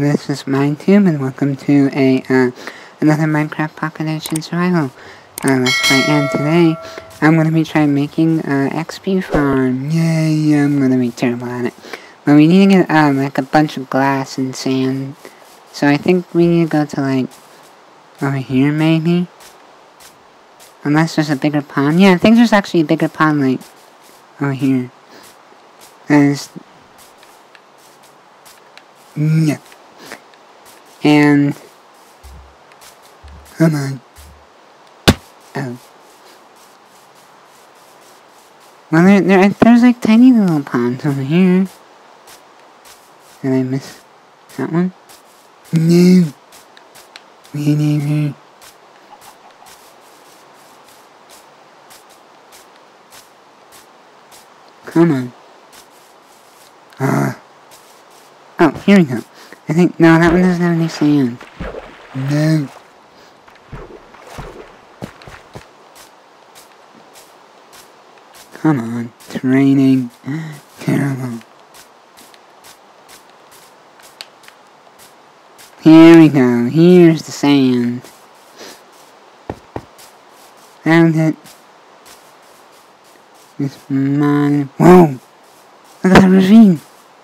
This is MindTube, and welcome to a uh, another Minecraft Pocket Edition Survival uh, Let's Play. And today, I'm going to be trying making uh, XP farm. Yay, I'm to be terrible at it. But we need to get um, like a bunch of glass and sand. So I think we need to go to like over here, maybe. Unless there's a bigger pond. Yeah, I think there's actually a bigger pond like over here. There's yeah. And come on. Oh. Well, there, there, there's like tiny little ponds over here. Did I miss that one? No. Me neither. Come on. Ah. Oh, here we go. I think, no, that one doesn't have any sand. No. Come on, training. Terrible. Here we go. Here's the sand. Found it. This man. Whoa! Look at that ravine!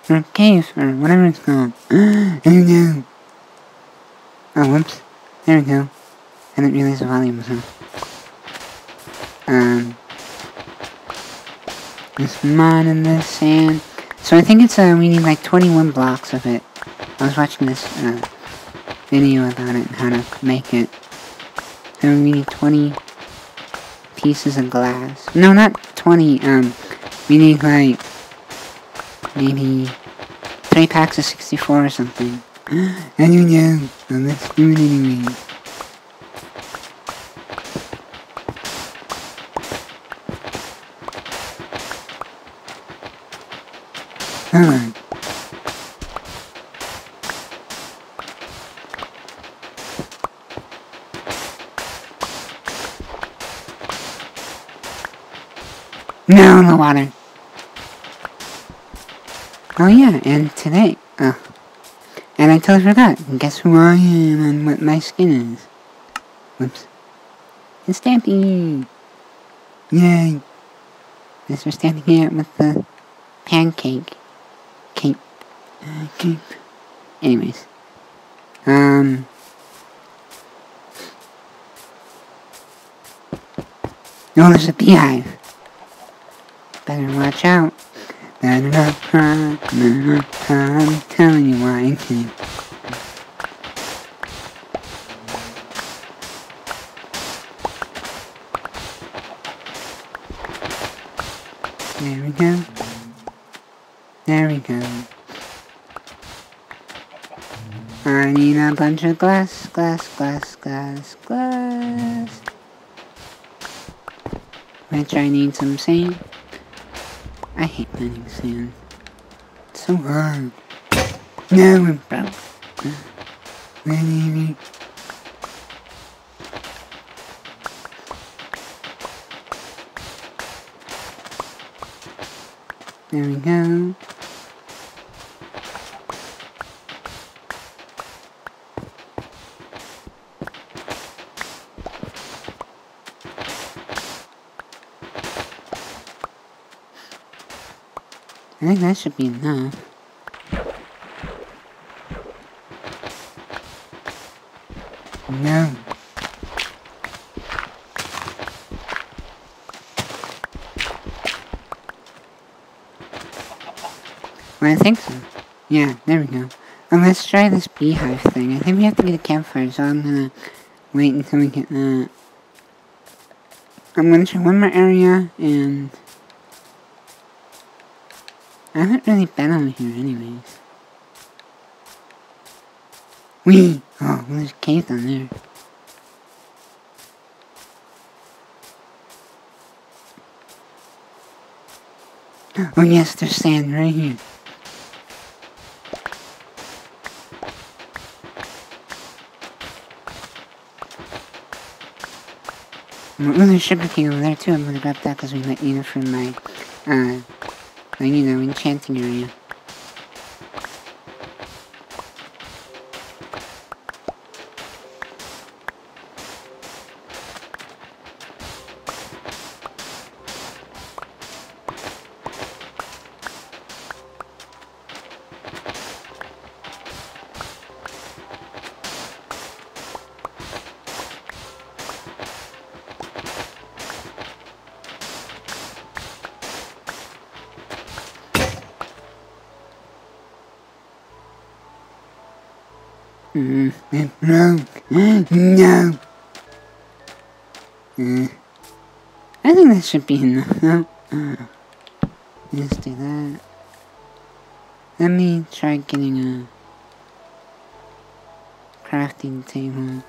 Or cave, or whatever it's called. oh! Oh, whoops. There we go. I didn't realize the volume was on. Um, this mud in the sand. So I think it's, uh, we need like 21 blocks of it. I was watching this, uh, video about it and how to make it. So we need 20 pieces of glass. No, not 20, um, we need like maybe three packs of 64 or something. And you know, so let's do it anyway. Alright. No, the water. Oh yeah, and today, oh, and I totally forgot, guess who I am and what my skin is. Whoops. It's Stampy! Yay! Mr. standing here with the pancake. Cape. Uh, cape. Anyways. Um... Oh, there's a beehive. Better watch out. Cry, I'm telling you why I can't. There we go. There we go. I need a bunch of glass, glass, glass, glass, glass. Which I need some sand. I hate mining sand. It's so hard. No, I'm broke. Maybe. There we go. Think that should be enough. No. Well, I think so. Yeah, there we go. Well, let's try this beehive thing. I think we have to get a campfire, so I'm gonna wait until we get that. I'm gonna try one more area, and... I haven't really been over here anyways. Wee! Oh, there's cave down there. Oh yes, there's sand right here. Oh, there's sugar cane over there too. I'm gonna grab that because we might need it for my, uh, I need an enchanting area. Should be enough. No. Just do that. Let me try getting a crafting table.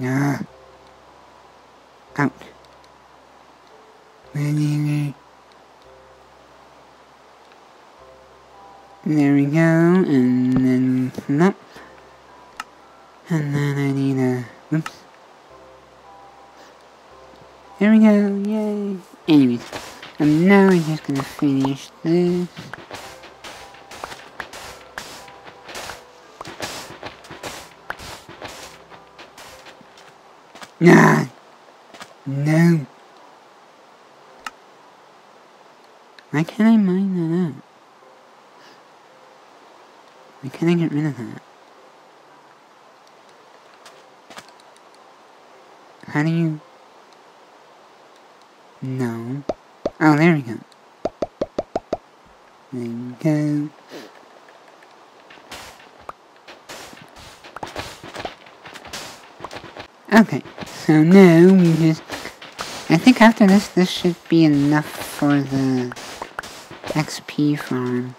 Ah. Out. There we go, and then no. And then I need a, oops. There we go, yay. Anyways, and now I'm just gonna finish this. Nah. No. Why can't I mine that out? Why can't I get rid of that? How do you... No. Oh, there we go. There we go. Okay, so now we just... I think after this, this should be enough for the XP farm.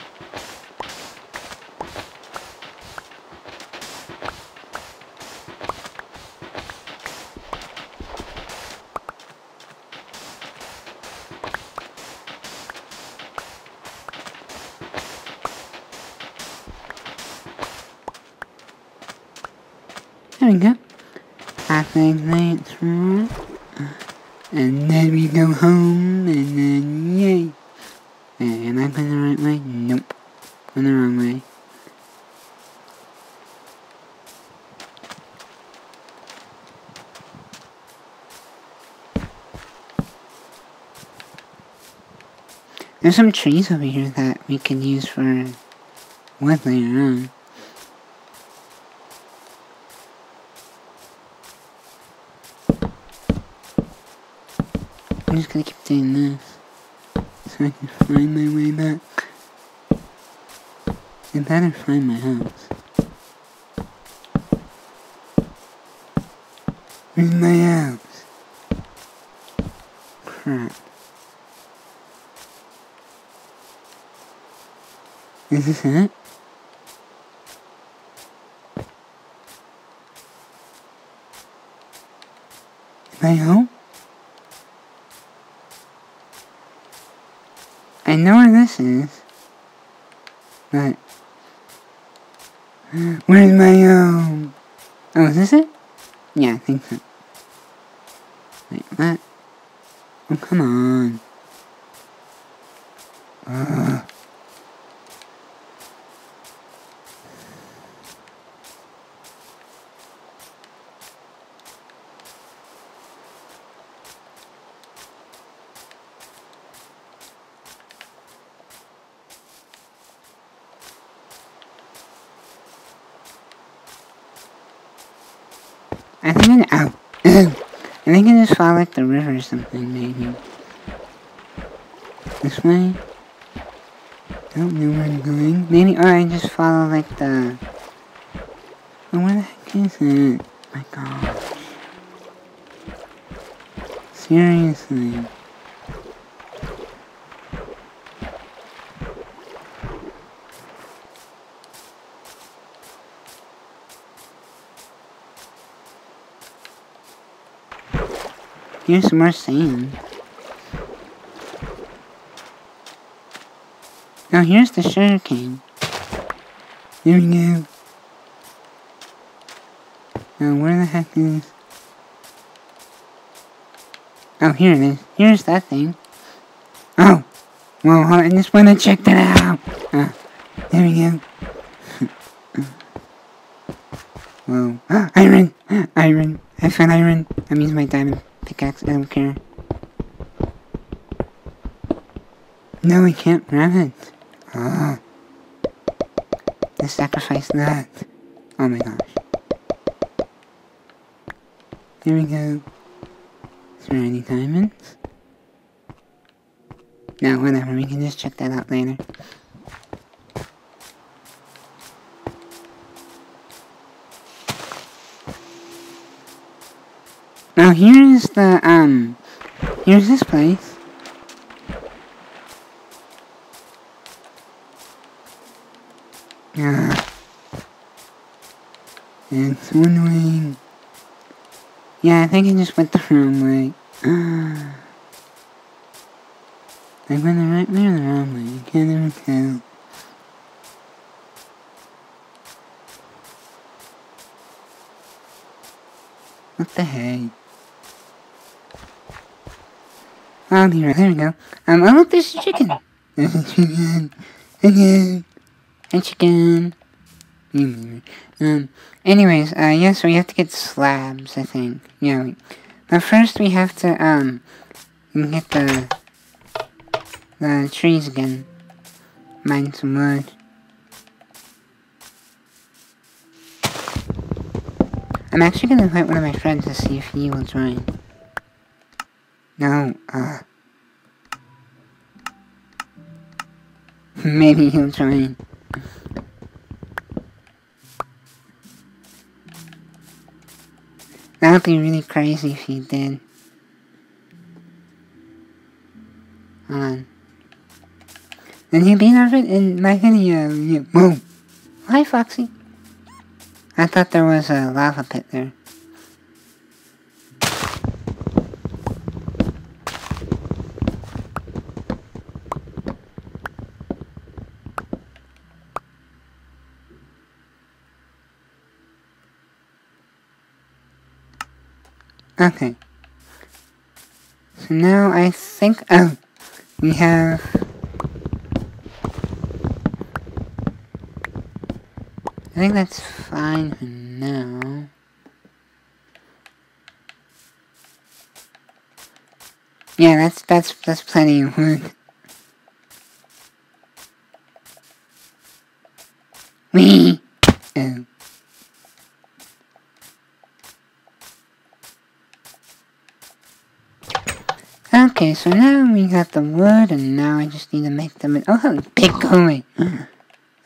There we go. I think that's right. And then we go home, and then yay. Am I going the right way? Nope. Going the wrong way. There's some trees over here that we can use for wood later on. Just gonna keep doing this so I can find my way back. I better find my house. My house? Crap. Is this it? I home? I is. But... Where's my home? Oh, is this it? Yeah, I think so. Wait, what? Oh, come on. Ugh. I think I, oh, I think I just follow like the river or something, maybe. This way? I don't know where I'm going. Maybe, or I just follow like the, oh, where the heck is it? My gosh. Seriously. Here's some more sand. Now here's the sugar cane. Here we go. Oh, where the heck is... Oh, here it is. Here's that thing. Oh! Well, I just want to check that out. Uh, there we go. Whoa. iron! Iron! I found iron. I'm using my diamond pickaxe, I don't care. No, we can't grab it. Ah. Oh. Let's sacrifice that. Oh my gosh. Here we go. Is there any diamonds? No, whatever, we can just check that out later. Now here's the, um, here's this place. Yeah. It's one way. Yeah, I think I just went the wrong way. I went the right way or the wrong way? You can't even tell. What the heck? Be right. There we go. Um, oh look, there's a chicken. There's a chicken. Again. A chicken. Um, anyways, uh, yeah, so we have to get slabs, I think. Yeah, we, but first we have to, um, get the, the trees again. Mine some wood. I'm actually gonna invite one of my friends to see if he will join. No, uh... Maybe he'll join. That would be really crazy if he did. Hold on. Then he'd be in my video. Yeah. Whoa. Hi, Foxy. I thought there was a lava pit there. Okay. So now I think, oh, we have I think that's fine for now. Yeah, that's that's that's plenty of wood. Wee. Oh. Okay, so now we got the wood, and now I just need to make them. Oh, big going.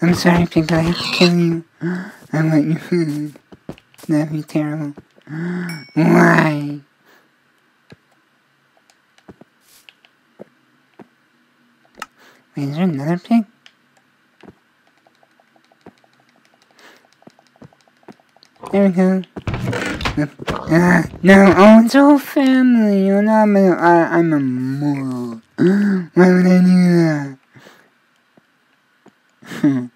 I'm sorry, but I have to kill you. I want your food. That'd be terrible. Why? Wait, is there another pig? There we go. Uh, no, oh, it's a whole family. Oh, no, I'm a, I, I'm a moral. Why would I do that?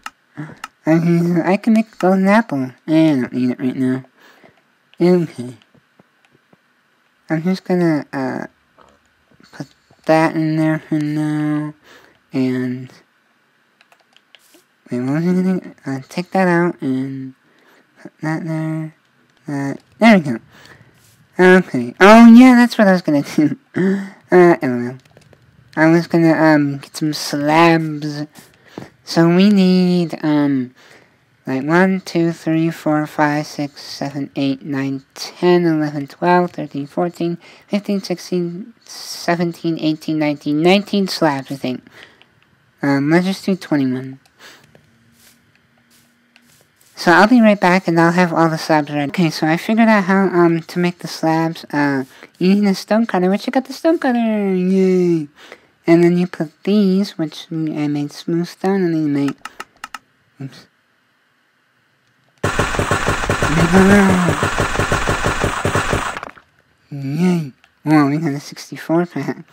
I can, I can make a golden apple. I don't need it right now. Okay. I'm just gonna, uh, put that in there for now. And, wait, what was I gonna, uh, take that out and put that there. That, there we go. Okay. Oh, yeah, that's what I was gonna do. uh, know. I was gonna, um, get some slabs so we need, um, like 1, 2, 3, 4, 5, 6, 7, 8, 9, 10, 11, 12, 13, 14, 15, 16, 17, 18, 19, 19 slabs, I think. Um, let's just do 21. So I'll be right back and I'll have all the slabs ready. Okay, so I figured out how, um, to make the slabs. Uh, need a stone cutter, which I got the stone cutter! Yay! And then you put these, which I made smooth stone, and then you make... Oops. Yay! Whoa, we got a 64 pack.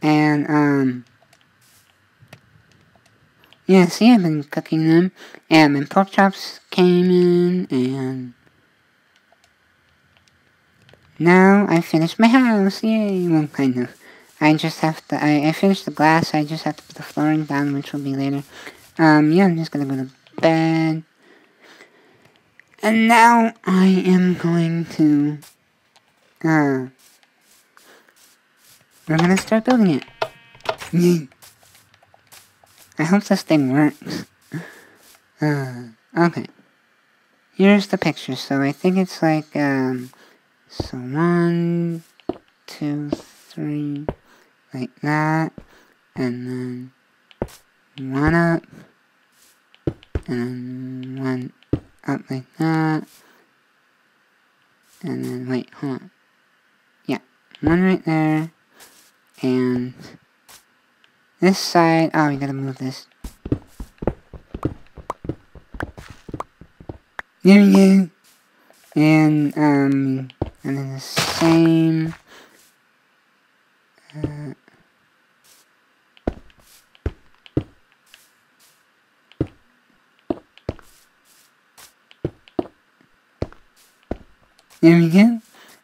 And, um... Yeah, see, I've been cooking them. And my pork chops came in, and... Now I finished my house, yay! Well, kind of. I just have to, I, I finished the glass, I just have to put the flooring down, which will be later. Um, yeah, I'm just gonna go to bed. And now I am going to, uh, we're gonna start building it. Yay. I hope this thing works. Uh, okay. Here's the picture, so I think it's like, um, so one, two, three, like that, and then one up, and then one up like that, and then, wait, hold on, Yeah, one right there. And this side, oh, we gotta move this. There we go. And, um, and then the same, uh, There we go.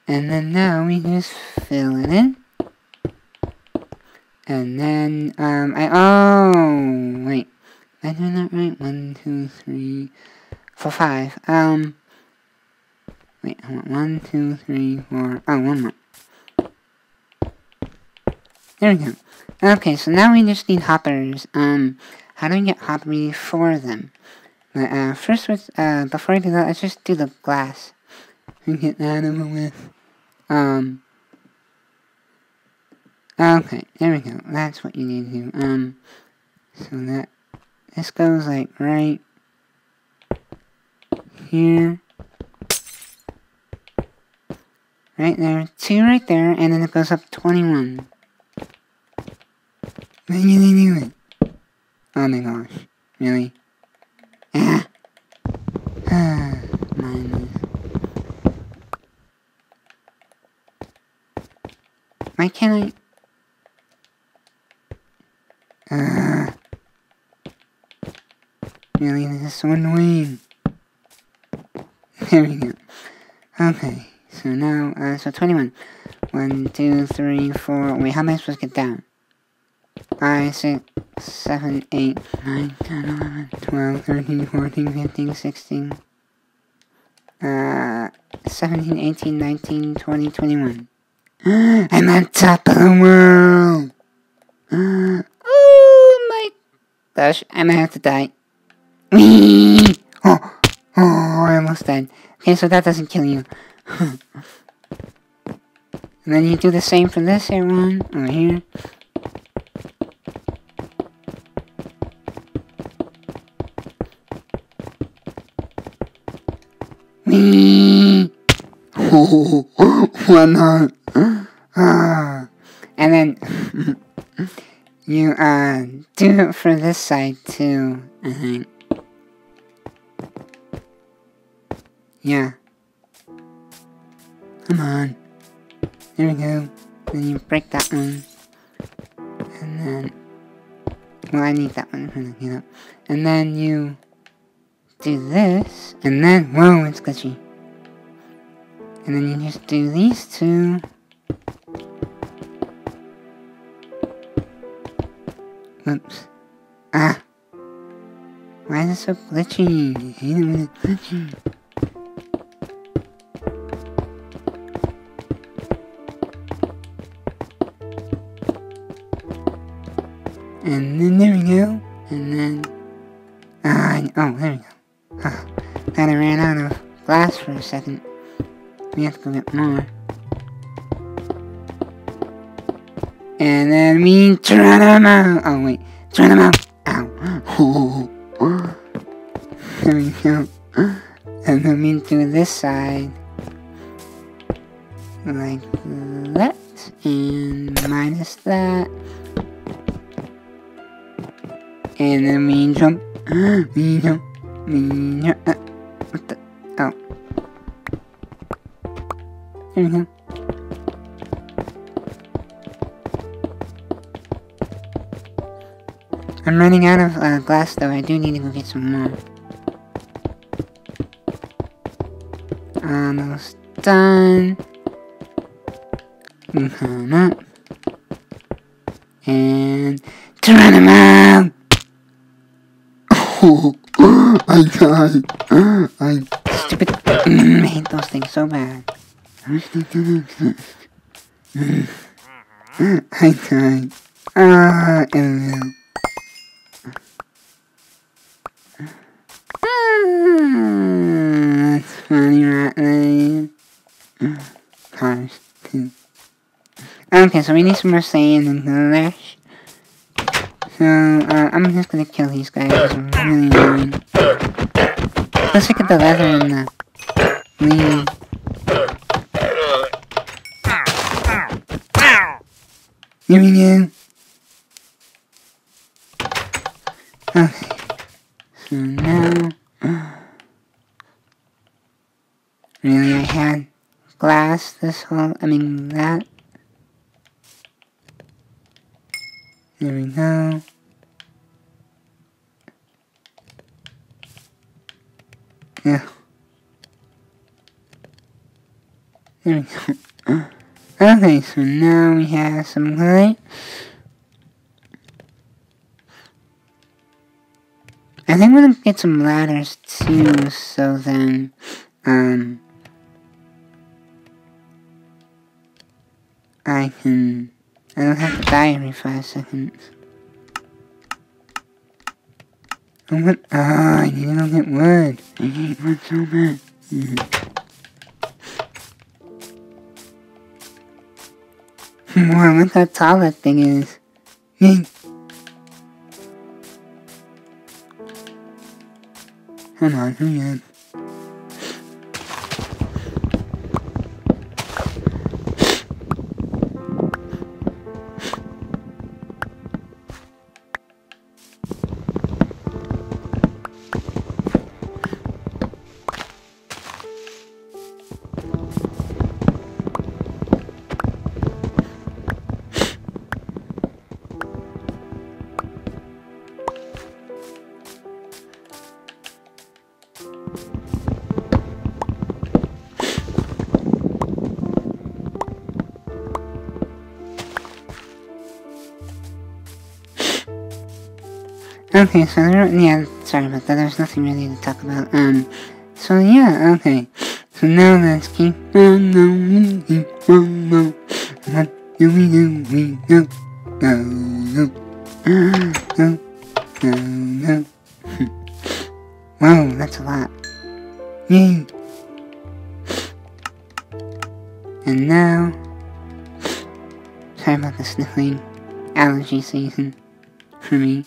And then now we just fill it in. And then, um, I, oh, wait. Am I doing that right? One, two, three, four, five. Um, wait, hold on. One, two, three, four, oh, one more. There we go. Okay, so now we just need hoppers. Um, how do we get hoppers for them? But, uh, first, with, uh, before I do that, let's just do the glass. We get that over with. Um, okay, there we go. That's what you need to do. Um, so that, this goes like right here. Right there, two right there, and then it goes up 21. When are they do it? Oh my gosh. Really? Ah. Ah. Mine Why can't I... really, this is so annoying. There we go. Okay, so now, uh, so 21. 1, 2, 3, 4, wait, how am I supposed to get down? 5, 6, 7, 8, 9, 10, 11, 12, 13, 14, 15, 16, uh, 17, 18, 19, 20, 21. I'm on top of the world! Oh my gosh, I'm gonna have to die. Oh, oh, I almost died. Okay, so that doesn't kill you. and then you do the same for this one, over here. Oh, one heart. Ah. and then you uh do it for this side too, I think. Yeah. Come on. There we go. Then you break that one. And then well I need that one for you know. And then you do this and then whoa it's glitchy. And then you just do these two. Oops. Ah! Why is it so glitchy? I hate it when it's glitchy. And then there we go. And then... Ah, oh, there we go. Ah, thought I ran out of glass for a second. We have to go get more. And then we turn them out. Oh, wait. Turn them out. Ow. there we go. And then we do this side. Like that. And minus that. And then we jump. we jump. We jump. Uh, what the? Oh. There we go. I'm running out of uh, glass though, I do need to go get some more. Almost done. Come up. And Geronimo! I died. I stupid. I hate those things so bad. I died. Ah, uh, that's funny right there. Cars, too. Okay, so we need some more sand in English. So, uh, I'm just gonna kill these guys. Really annoying. Let's look at the leather in the lead. Here we go. Okay. So now... Really, I had glass this whole... I mean, that. There we go. Yeah. There we go. okay, so now we have some light. I think we're gonna get some ladders too, so then, um, I can, I don't have to die every five seconds. Oh, what? Oh, I need to get wood. I need wood so bad. Mm -hmm. More, look how tall that thing is. Come on, hurry up. Okay, so there, yeah, sorry about that, there's nothing really to talk about, um, so yeah, okay, so now let's keep on going, what do we do, we go, go, go, go, go, go, Whoa, that's a lot. Yay! And now, sorry about the sniffling, allergy season, for me.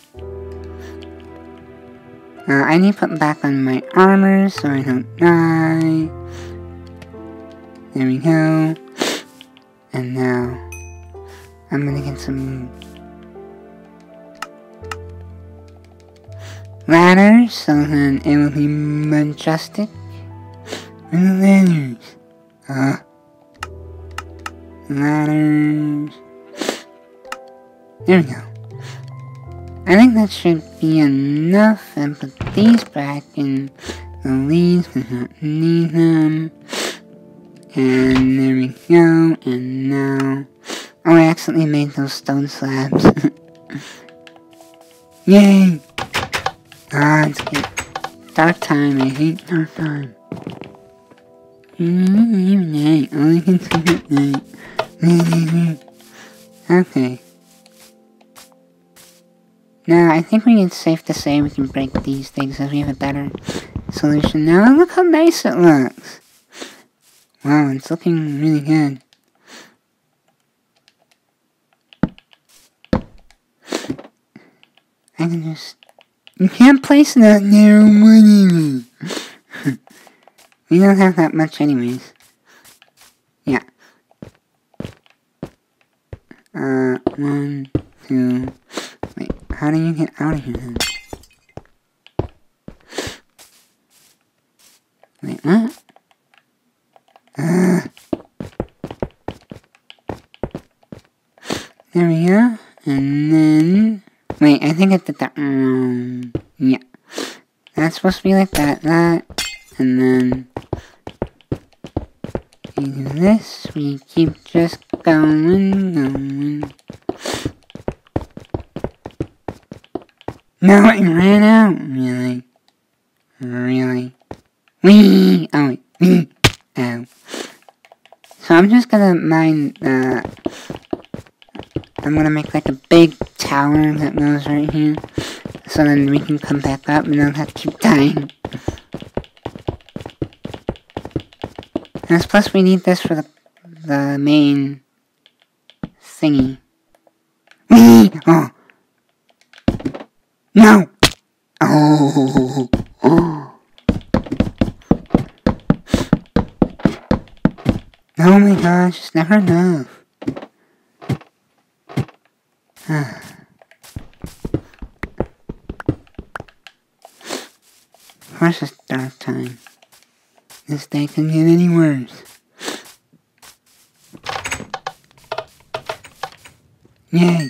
Uh, I need to put back on my armor so I don't die. There we go. And now, I'm gonna get some ladders so then it will be majestic. Ladders. Uh, ladders. There we go. I think that should be enough and put these back in the leaves don't need them. And there we go, and now... Oh, I accidentally made those stone slabs. Yay! Ah, it's good. Dark time, I hate dark time. Even night, only can sleep at night. okay. Now, I think we it's safe to say we can break these things as we have a better solution. Now, look how nice it looks. Wow, it's looking really good. I can just... You can't place that there, money. we don't have that much anyways. Yeah. Uh, one, two... How do you get out of here? Wait, what? Uh, there we go. And then... Wait, I think I did that. Yeah. That's supposed to be like that, that. And then... Do this. We keep just going, going. No, it ran out. Really? Really? Oh. Wee! Oh. So I'm just gonna mine, uh... I'm gonna make like a big tower that goes right here. So then we can come back up and don't have to keep dying. And plus we need this for the, the main thingy. Wee! Oh! No! Oh. Oh my gosh, it's never enough. Where's this dark time? This day can get any worse. Yay!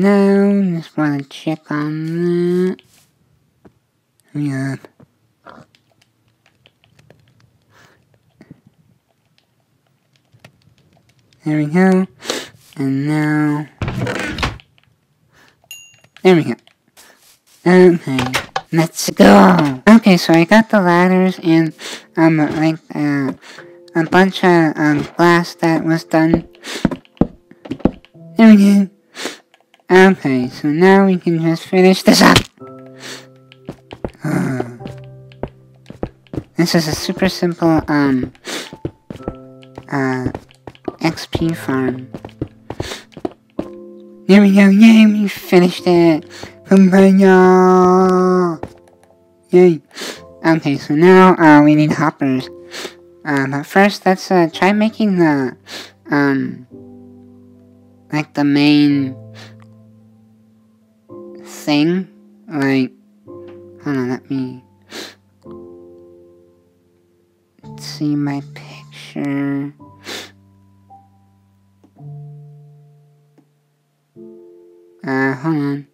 Now, just want to check on that. Yeah. There we go. And now... There we go. Okay, let's go! Okay, so I got the ladders and, um, like, uh, a bunch of, um, glass that was done. There we go. Okay, so now we can just finish this up. this is a super simple, um, uh, XP farm. There we go, yay, we finished it! Kumbaya! Yay! Okay, so now, uh, we need hoppers. Uh, but first, let's, uh, try making the, um, like the main thing. Like, hold on, let me see my picture. Uh, hold on.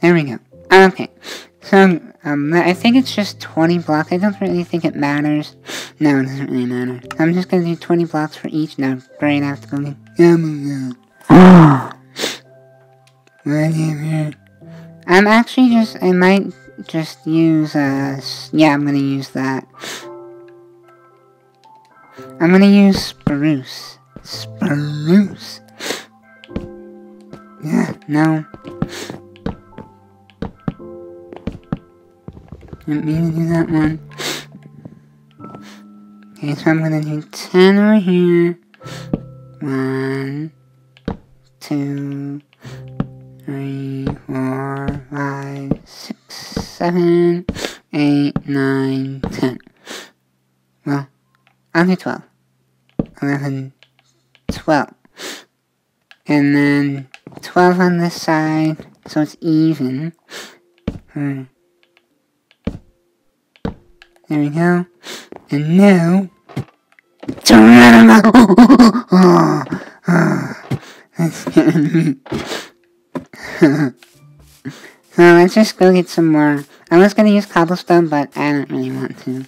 There we go. Okay. So, um, I think it's just 20 blocks. I don't really think it matters. No, it doesn't really matter. I'm just gonna do 20 blocks for each. Now, great, I have to go get... I'm actually just... I might just use, uh... Yeah, I'm gonna use that. I'm gonna use spruce. Spruce. Yeah, no. Didn't mean to do that one. Okay, so I'm gonna do 10 over here. One, two, three, four, five, six, seven, eight, nine, ten. Well, do 12. 11, 12. And then 12 on this side, so it's even. Hmm. There we go. And now, Geronimo! oh, oh, that's scaring me. so let's just go get some more. I was gonna use cobblestone, but I don't really want to.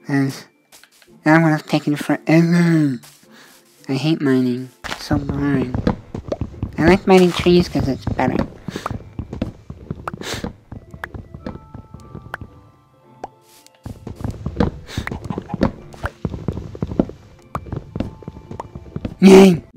Because that would have taken forever. I hate mining. It's so boring. I like mining trees because it's better. Yay!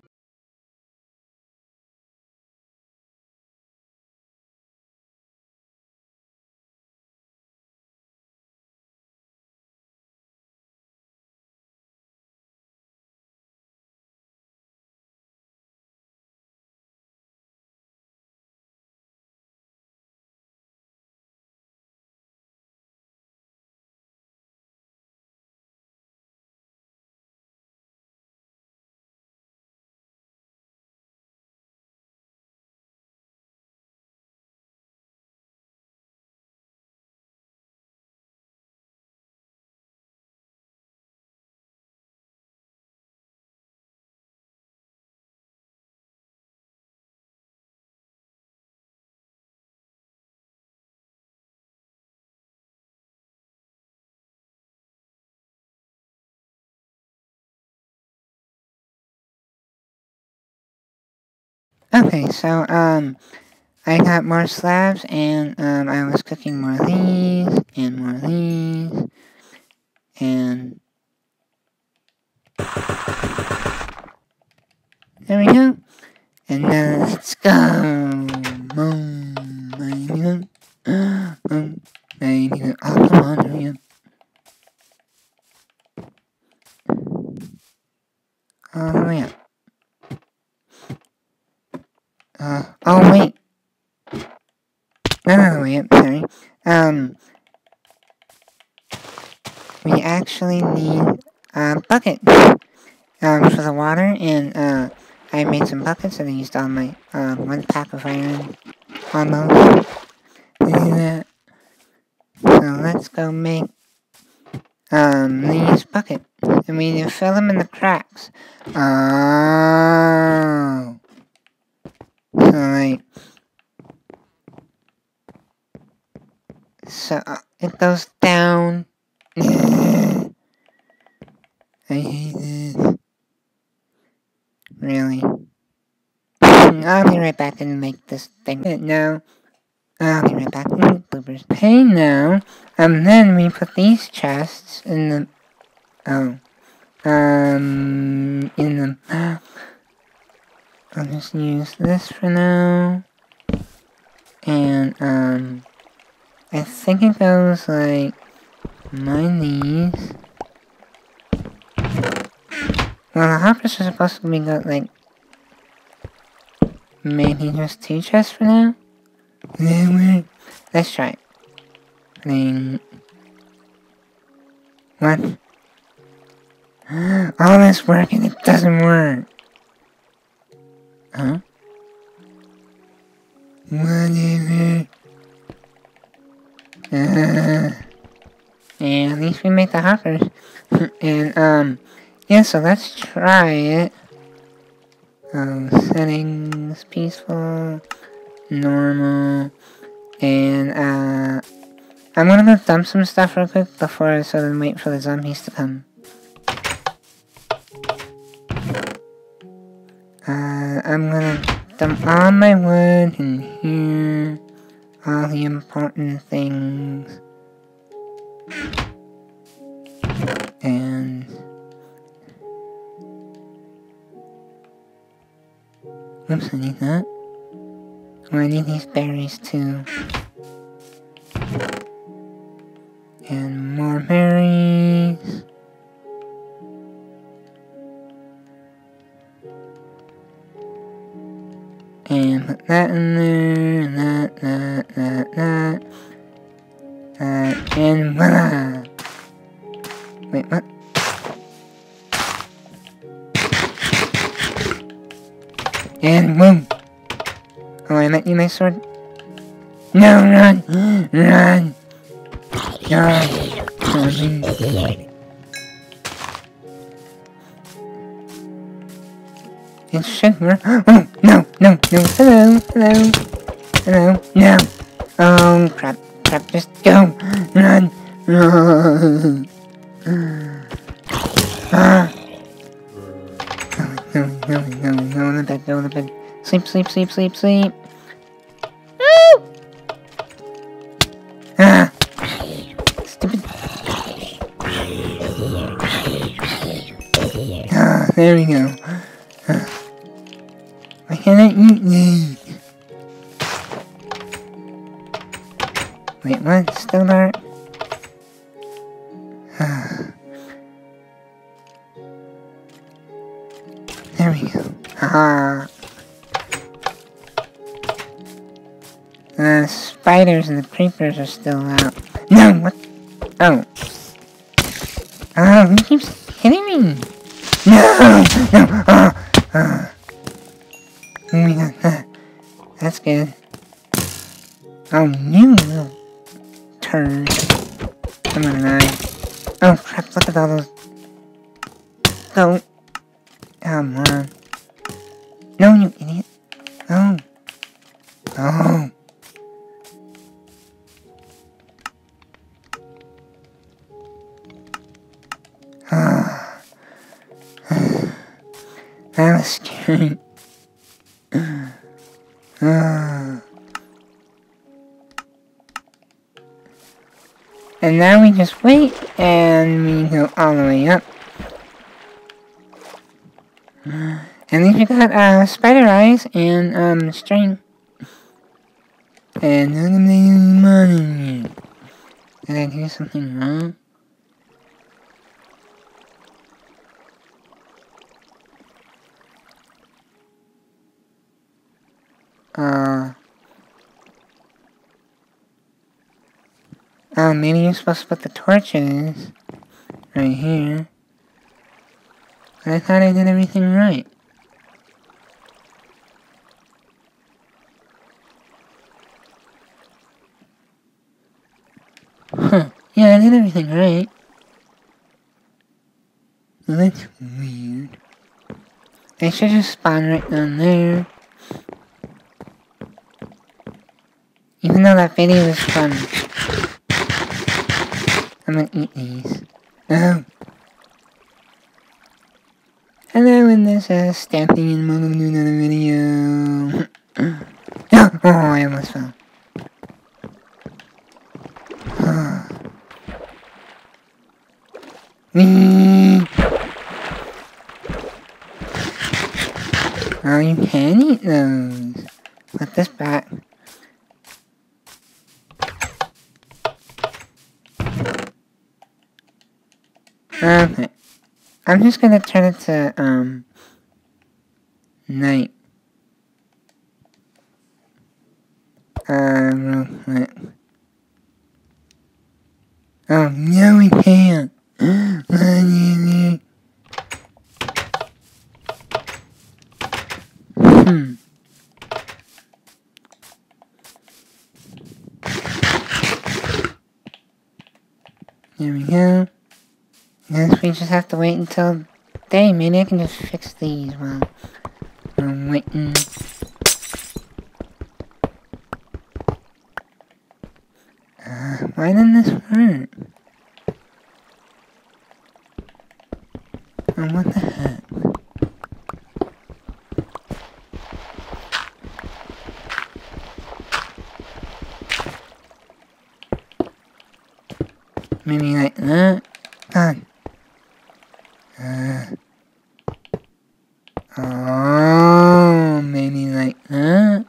Okay, so, um, I got more slabs, and, um, I was cooking more of these, and more of these, and... There we go. And now let's go! Boom! Boom! Oh, come on, hurry up. Oh, hurry up. Uh, oh wait. No, no, no, wait, sorry. Um. we actually need a bucket um, for the water, and uh, I made some buckets and I used all my uh, one pack of iron almost to do that. So let's go make um, these buckets. And we need to fill them in the cracks. Oh. So so uh, it goes down. I hate this. Really. I'll be right back and make this thing. No. I'll be right back. Bloopers. Hey now. And then we put these chests in the... Oh. Um... In the... I'll just use this for now. And, um... I think it goes like... Mine these. Well, the hoppers are supposed to be got like... Maybe just two chests for now? Let's try it. Mean... What? All this work and it doesn't work. Huh? Whatever. Uh, and at least we made the hoppers. and, um, yeah, so let's try it. Um, settings, peaceful, normal, and, uh, I'm gonna go dump some stuff real quick before I sort of wait for the zombies to come. Uh, I'm gonna dump all my wood in here, all the important things, and Oops, I need that. Oh, I need these berries too. Sword? No, run! Run! Run! It should work. Oh, no, no, no. Hello, hello. Hello, no. Oh, crap, crap, just go. Run. Run. Ah. No, no, no, no, on the bed, go on the bed. Sleep, sleep, sleep, sleep, sleep. Woo! there we go. Why can't I eat these? Wait, what? Still? Ah. There we go. Haha. The spiders and the creepers are still out. No, what? Oh. Oh, he keeps hitting me. And then you got uh, spider eyes and um string. And look at the money. Did I do something wrong? Uh. Oh, maybe you're supposed to put the torches. right here. I thought I did everything right. Huh. Yeah, I did everything right. That's weird. They should just spawn right down there. Even though that video was fun. I'm gonna eat these. Oh. Hello, and this is Stampy and welcome to another video. oh, I almost fell. Whee! Oh, you can eat those. Put this back. Okay. I'm just gonna turn it to, um, night. Uh, real quick. Oh, no we can't. hmm. There we go. Guess we just have to wait until day. Maybe I can just fix these while I'm waiting. Uh, why didn't this work? Oh, what the heck? Maybe like that? God. Oh, maybe like that?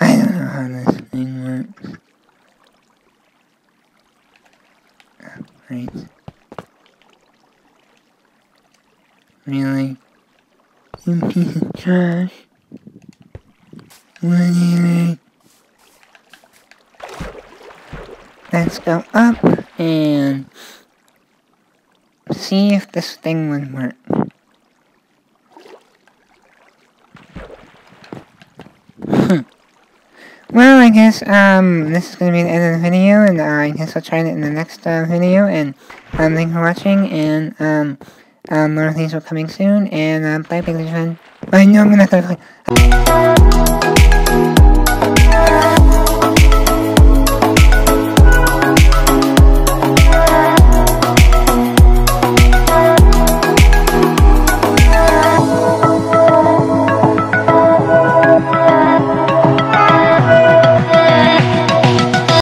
I don't know how this thing works. Great. Really? You piece of trash. Whatever. Let's go up and see if this thing would work. Well, I guess, um, this is going to be the end of the video, and uh, I guess I'll try it in the next uh, video, and um, thanks for watching, and, um, um, more things are coming soon, and, uh, bye, bye, I know I'm gonna have to...